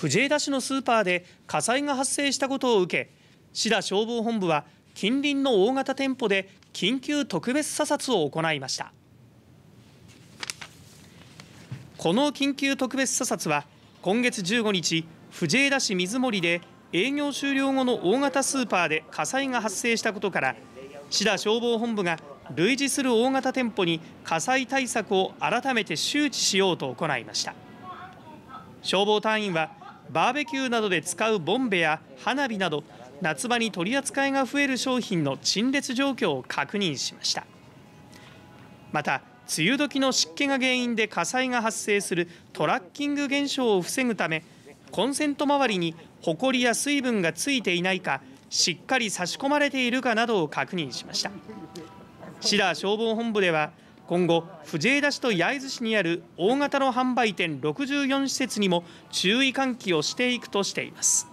藤枝市のスーパーで火災が発生したことを受け市田消防本部は近隣の大型店舗で緊急特別査察を行いました。この緊急特別査察は今月15日藤枝市水森で営業終了後の大型スーパーで火災が発生したことから市田消防本部が類似する大型店舗に火災対策を改めて周知しようと行いました。消防隊員はバーベキューなどで使うボンベや花火など夏場に取り扱いが増える商品の陳列状況を確認しました。また梅雨時の湿気が原因で火災が発生するトラッキング現象を防ぐためコンセント周りにホコリや水分がついていないかしっかり差し込まれているかなどを確認しました。市田消防本部では今後藤枝市と焼津市にある大型の販売店64施設にも注意喚起をしていくとしています。